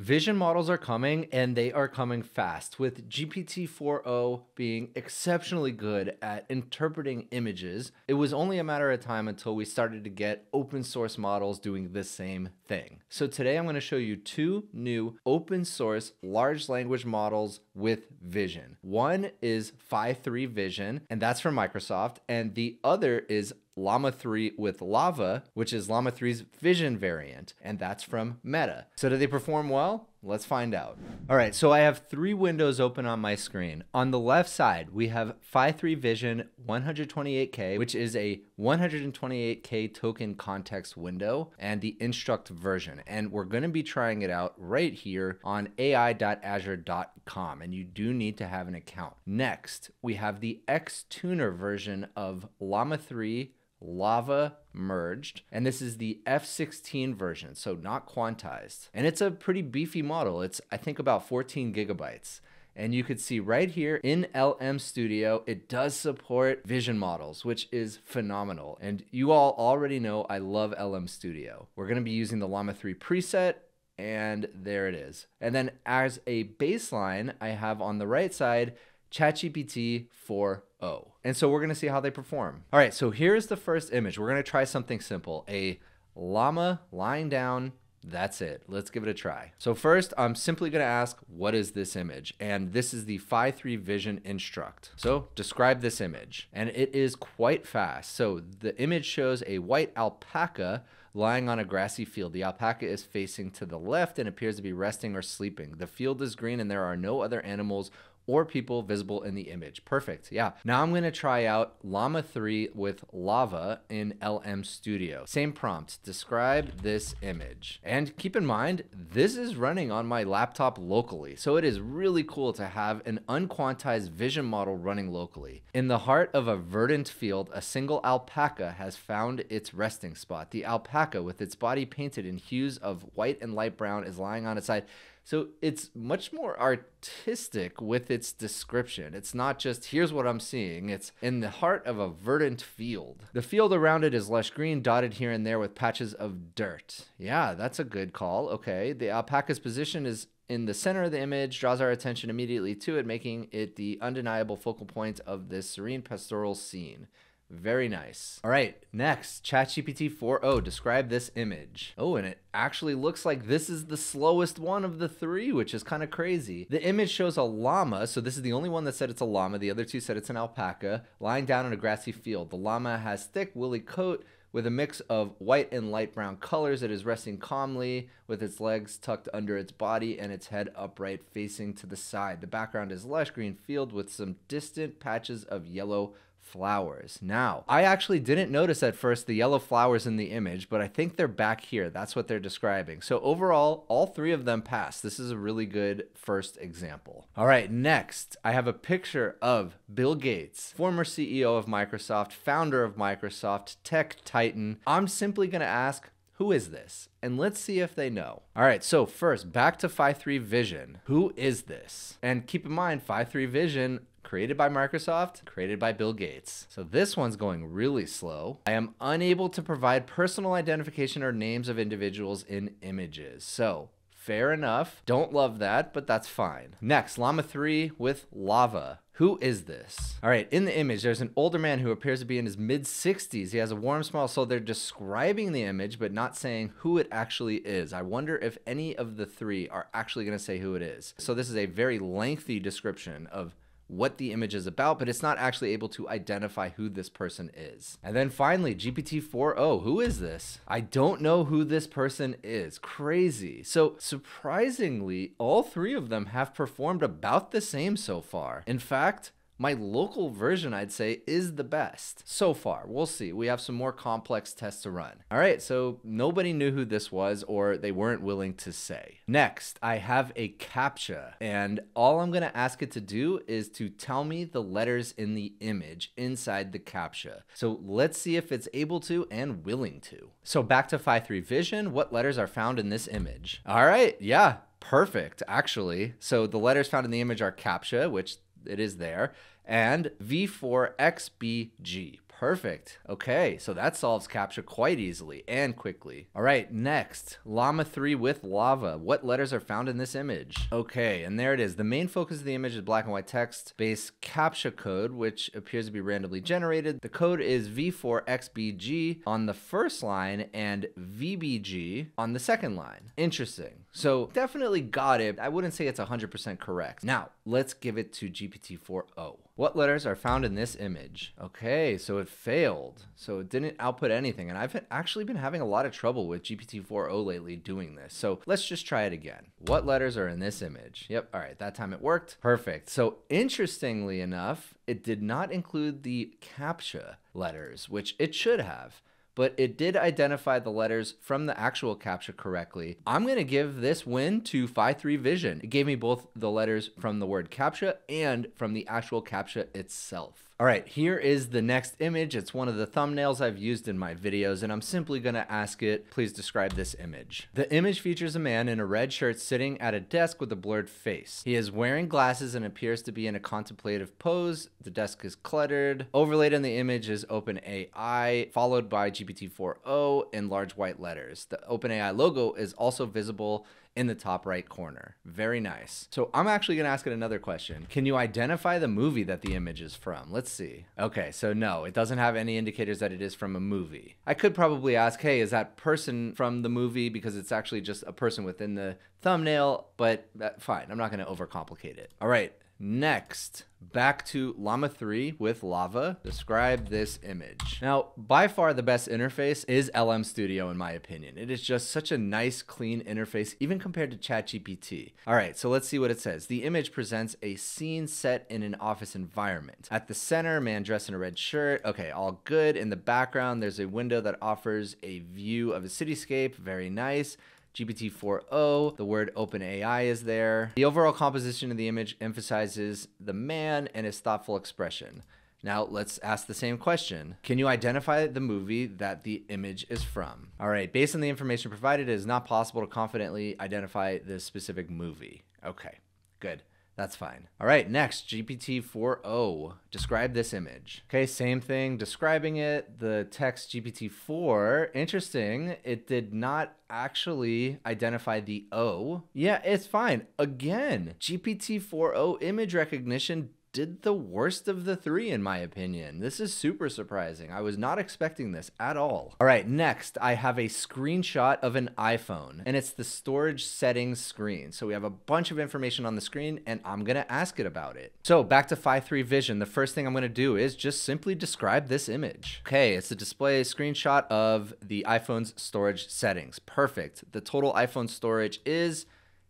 Vision models are coming and they are coming fast, with GPT 4o being exceptionally good at interpreting images. It was only a matter of time until we started to get open source models doing the same thing. So today I'm going to show you two new open source large language models with vision. One is Phi 3 Vision, and that's from Microsoft, and the other is Llama 3 with LLaVA, which is Llama 3's vision variant, and that's from Meta. So do they perform well? Let's find out. All right, so I have three windows open on my screen. On the left side, we have Phi 3 Vision 128K, which is a 128K token context window, and the instruct version. And we're going to be trying it out right here on ai.azure.com, and you do need to have an account. Next, we have the Xtuner version of Llama 3 LLaVA merged, and this is the F16 version, so not quantized. And it's a pretty beefy model. It's, I think, about 14 gigabytes. And you could see right here in LM Studio, it does support vision models, which is phenomenal. And you all already know I love LM Studio. We're gonna be using the Llama 3 preset, and there it is. And then as a baseline, I have on the right side ChatGPT 4o. And so we're to see how they perform. All right, so here's the first image. We're to try something simple. A llama lying down that's it. Let's give it a try. So first, I'm simply going to ask, what is this image? And this is the Phi 3 Vision Instruct. So describe this image. And it is quite fast. So the image shows a white alpaca lying on a grassy field. The alpaca is facing to the left and appears to be resting or sleeping. The field is green and there are no other animals or people visible in the image. Perfect. Yeah. Now I'm going to try out Llama 3 with LLaVA in LM Studio. Same prompt. Describe this image. And keep in mind, this is running on my laptop locally. So it is really cool to have an unquantized vision model running locally. In the heart of a verdant field, a single alpaca has found its resting spot. The alpaca, with its body painted in hues of white and light brown, is lying on its side. So it's much more artistic with its description. It's not just, here's what I'm seeing, it's in the heart of a verdant field. The field around it is lush green, dotted here and there with patches of dirt. Yeah, that's a good call. Okay. The alpaca's position is in the center of the image, draws our attention immediately to it, making it the undeniable focal point of this serene pastoral scene. Very nice. All right, next, ChatGPT 4o, describe this image. Oh, and it actually looks like this is the slowest one of the three, which is kind of crazy. The image shows a llama, so this is the only one that said it's a llama. The other two said it's an alpaca, lying down in a grassy field. The llama has thick, woolly coat with a mix of white and light brown colors. It is resting calmly with its legs tucked under its body and its head upright facing to the side. The background is lush green field with some distant patches of yellow flowers. Now, I actually didn't notice at first the yellow flowers in the image, but I think they're back here. That's what they're describing. So overall, all three of them pass. This is a really good first example. All right, next, I have a picture of Bill Gates, former CEO of Microsoft, founder of Microsoft, tech titan. I'm simply going to ask, who is this? And let's see if they know. All right, so first, back to Phi 3 Vision. Who is this? And keep in mind, Phi 3 Vision created by Microsoft, created by Bill Gates. So this one's going really slow. I am unable to provide personal identification or names of individuals in images. So fair enough. Don't love that, but that's fine. Next, Llama 3 with LLaVA. Who is this? All right, in the image, there's an older man who appears to be in his mid 60s. He has a warm smile, so they're describing the image, but not saying who it actually is. I wonder if any of the three are actually going to say who it is. So, this is a very lengthy description of what the image is about, but it's not actually able to identify who this person is. And then finally, GPT-4o, who is this? I don't know who this person is. Crazy. So surprisingly, all three of them have performed about the same so far. In fact, my local version, I'd say, is the best so far. We'll see. We have some more complex tests to run. All right, so nobody knew who this was or they weren't willing to say. Next, I have a CAPTCHA, and all I'm to ask it to do is to tell me the letters in the image inside the CAPTCHA. So let's see if it's able to and willing to. So back to Phi 3 Vision, what letters are found in this image? All right, yeah, perfect, actually. So the letters found in the image are CAPTCHA, which it is there, and V4XBG. Perfect. Okay, so that solves CAPTCHA quite easily and quickly. All right, next, Llama 3 with LLaVA. What letters are found in this image? Okay, and there it is. The main focus of the image is black and white text based CAPTCHA code, which appears to be randomly generated. The code is V4XBG on the first line and VBG on the second line. Interesting. So definitely got it. I wouldn't say it's 100% correct. Now, let's give it to GPT-4o. What letters are found in this image? Okay, so it failed. So it didn't output anything. And I've actually been having a lot of trouble with GPT-4o lately doing this. So let's just try it again. What letters are in this image? Yep, all right, that time it worked. Perfect. So interestingly enough, it did not include the CAPTCHA letters, which it should have but it did identify the letters from the actual CAPTCHA correctly. I'm to give this win to Phi3 Vision. It gave me both the letters from the word CAPTCHA and from the actual CAPTCHA itself. All right, here is the next image. It's one of the thumbnails I've used in my videos, and I'm simply gonna ask it, please describe this image. The image features a man in a red shirt sitting at a desk with a blurred face. He is wearing glasses and appears to be in a contemplative pose. The desk is cluttered. Overlaid on the image is OpenAI, followed by GPT-4o in large white letters. The OpenAI logo is also visible in the top right corner. Very nice. So I'm actually going to ask it another question. Can you identify the movie that the image is from? Let's see. Okay, so no, it doesn't have any indicators that it is from a movie. I could probably ask, hey, is that person from the movie? Because it's actually just a person within the thumbnail, but uh, fine. I'm not going to overcomplicate it. All right, Next, back to Llama 3 with LLaVA. Describe this image. Now, by far the best interface is LM Studio in my opinion. It is just such a nice, clean interface, even compared to ChatGPT. All right, so let's see what it says. The image presents a scene set in an office environment. At the center, man dressed in a red shirt. Okay, all good. In the background, there's a window that offers a view of a cityscape. Very nice. GPT-4o, the word OpenAI is there. The overall composition of the image emphasizes the man and his thoughtful expression. Now let's ask the same question. Can you identify the movie that the image is from? All right, based on the information provided, it is not possible to confidently identify the specific movie. Okay, good. That's fine. All right, next, GPT-4o. Describe this image. Okay, same thing, describing it. The text GPT-4, interesting, it did not actually identify the O. Yeah, it's fine. Again, GPT-4o image recognition did the worst of the three, in my opinion. This is super surprising. I was not expecting this at all. All right, next, I have a screenshot of an iPhone, and it's the storage settings screen. So we have a bunch of information on the screen, and I'm gonna ask it about it. So back to Phi3 Vision, the first thing I'm gonna do is just simply describe this image. Okay, it's a display screenshot of the iPhone's storage settings. Perfect. The total iPhone storage is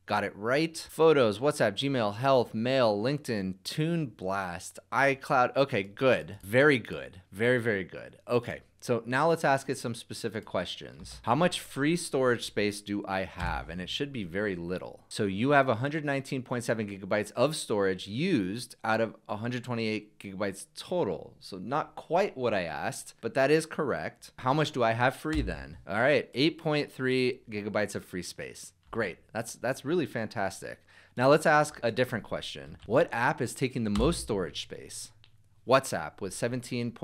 Got it right. Photos, WhatsApp, Gmail, Health, Mail, LinkedIn, Toon Blast, iCloud. Okay, good. Very good. Very, very good. Okay. So now let's ask it some specific questions. How much free storage space do I have? And it should be very little. So you have 119.7 gigabytes of storage used out of 128 gigabytes total. So not quite what I asked, but that is correct. How much do I have free then? All right, 8.3 gigabytes of free space. Great. That's that's really fantastic. Now let's ask a different question. What app is taking the most storage space? WhatsApp with 17.07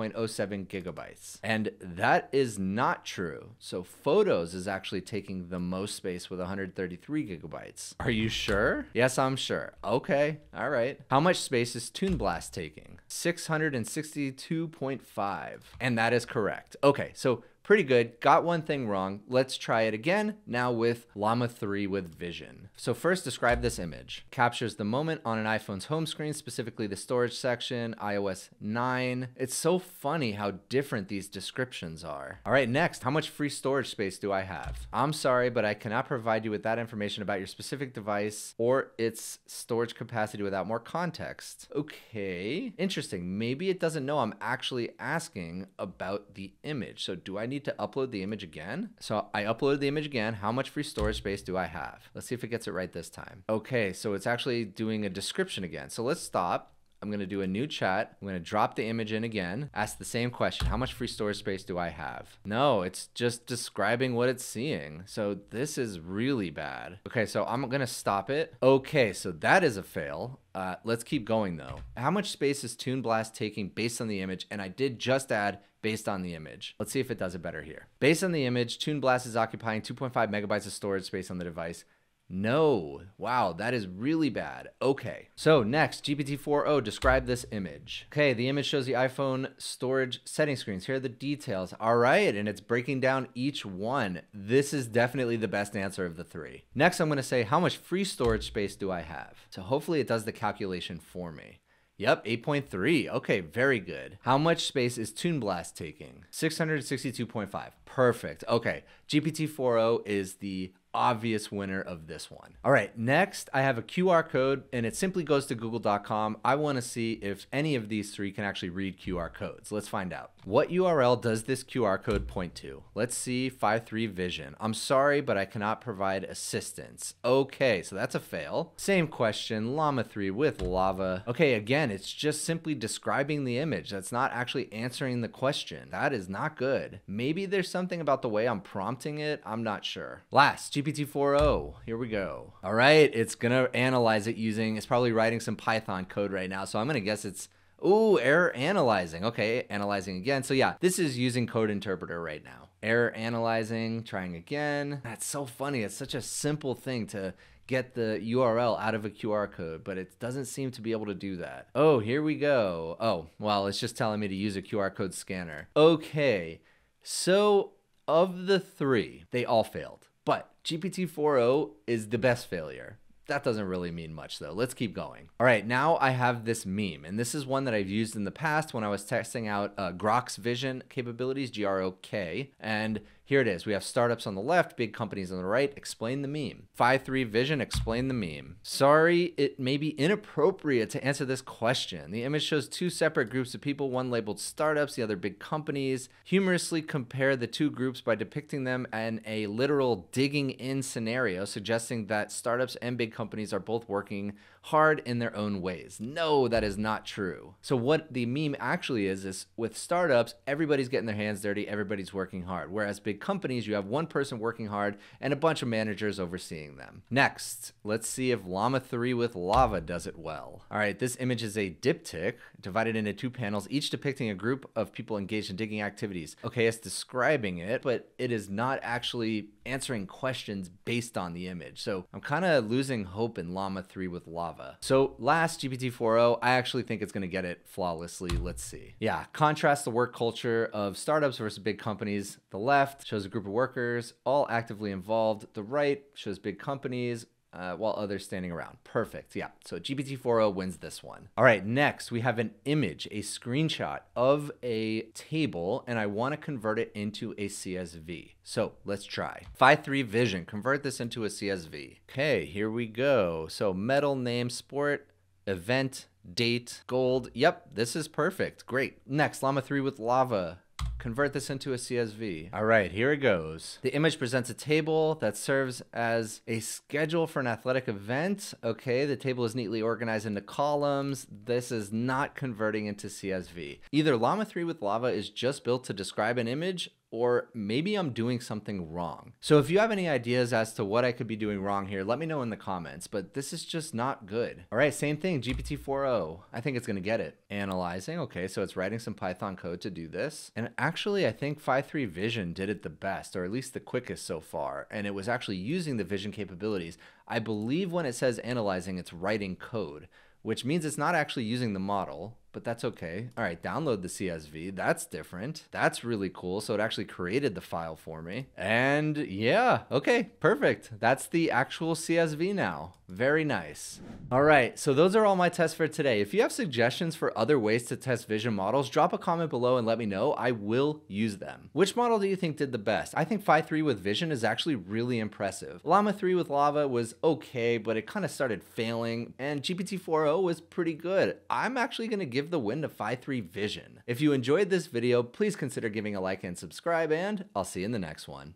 gigabytes. And that is not true. So Photos is actually taking the most space with 133 gigabytes. Are you sure? Yes, I'm sure. Okay. All right. How much space is Toon Blast taking? 662.5. And that is correct. Okay. So pretty good. Got one thing wrong. Let's try it again, now with Llama 3 with vision. So first describe this image. Captures the moment on an iPhone's home screen, specifically the storage section, iOS 9. It's so funny how different these descriptions are. All right, next, how much free storage space do I have? I'm sorry, but I cannot provide you with that information about your specific device or its storage capacity without more context. Okay, interesting. Maybe it doesn't know I'm actually asking about the image. So do I need need to upload the image again. So I uploaded the image again. How much free storage space do I have? Let's see if it gets it right this time. Okay, so it's actually doing a description again. So let's stop. I'm to do a new chat. I'm to drop the image in again, ask the same question. How much free storage space do I have? No, it's just describing what it's seeing. So this is really bad. Okay, so I'm to stop it. Okay, so that is a fail. Uh, let's keep going though. How much space is Toon Blast taking based on the image? And I did just add based on the image. Let's see if it does it better here. Based on the image, Toon Blast is occupying 2.5 megabytes of storage space on the device. No. Wow, that is really bad. Okay. So next, GPT-4o, describe this image. Okay, the image shows the iPhone storage setting screens. Here are the details. All right, and it's breaking down each one. This is definitely the best answer of the three. Next, I'm gonna say, how much free storage space do I have? So hopefully it does the calculation for me. Yep, 8.3. Okay, very good. How much space is Toon Blast taking? 662.5. Perfect. Okay, GPT-4o is the obvious winner of this one. All right, next I have a QR code and it simply goes to google.com. I want to see if any of these three can actually read QR codes. Let's find out. What URL does this QR code point to? Let's see Phi 3 Vision. I'm sorry, but I cannot provide assistance. Okay, so that's a fail. Same question, Llama 3 with LLaVA. Okay, again, it's just simply describing the image. That's not actually answering the question. That is not good. Maybe there's something about the way I'm prompting it. I'm not sure. Last, GPT-4o. Here we go. All right, it's gonna analyze it using, it's probably writing some Python code right now. So I'm gonna guess it's Ooh, error analyzing. Okay, analyzing again. So yeah, this is using code interpreter right now. Error analyzing, trying again. That's so funny. It's such a simple thing to get the URL out of a QR code, but it doesn't seem to be able to do that. Oh, here we go. Oh, well, it's just telling me to use a QR code scanner. Okay, so of the three, they all failed. But GPT-4o is the best failure. That doesn't really mean much though. Let's keep going. All right, now I have this meme, and this is one that I've used in the past when I was testing out uh, Grok's vision capabilities, G R O K, and here it is. We have startups on the left, big companies on the right. Explain the meme. Phi 3 Vision, explain the meme. Sorry, it may be inappropriate to answer this question. The image shows two separate groups of people, one labeled startups, the other big companies. Humorously compare the two groups by depicting them in a literal digging in scenario, suggesting that startups and big companies are both working hard in their own ways. No, that is not true. So what the meme actually is is with startups, everybody's getting their hands dirty, everybody's working hard. Whereas big companies, you have one person working hard and a bunch of managers overseeing them. Next, let's see if Llama 3 with LLaVA does it well. All right, this image is a diptych divided into two panels, each depicting a group of people engaged in digging activities. Okay, it's describing it, but it is not actually answering questions based on the image. So I'm kind of losing hope in Llama 3 with LLaVA. So last GPT-4o, I actually think it's going to get it flawlessly. Let's see. Yeah, contrast the work culture of startups versus big companies. The left shows a group of workers all actively involved. The right shows big companies uh, while others standing around. Perfect. Yeah. So GPT-4o wins this one. All right. Next, we have an image, a screenshot of a table, and I want to convert it into a CSV. So let's try. Phi3 Vision, convert this into a CSV. Okay, here we go. So medal name, sport, event, date, gold. Yep, this is perfect. Great. Next, Llama 3 with LLaVA convert this into a CSV. All right, here it goes. The image presents a table that serves as a schedule for an athletic event. Okay, the table is neatly organized into columns. This is not converting into CSV. Either Llama 3 with LLaVA is just built to describe an image or maybe I'm doing something wrong. So if you have any ideas as to what I could be doing wrong here, let me know in the comments, but this is just not good. All right, same thing, GPT-4o. I think it's gonna get it. Analyzing, okay, so it's writing some Python code to do this. And actually, I think Phi3 Vision did it the best, or at least the quickest so far, and it was actually using the vision capabilities. I believe when it says analyzing, it's writing code, which means it's not actually using the model, but that's okay. All right, download the CSV. That's different. That's really cool. So it actually created the file for me. And yeah, okay, perfect. That's the actual CSV now. Very nice. All right, so those are all my tests for today. If you have suggestions for other ways to test vision models, drop a comment below and let me know. I will use them. Which model do you think did the best? I think Phi 3 with vision is actually really impressive. Llama 3 with LLaVA was okay, but it kind of started failing, and GPT-4o was pretty good. I'm actually gonna give give the win to Phi3 Vision. If you enjoyed this video, please consider giving a like and subscribe, and I'll see you in the next one.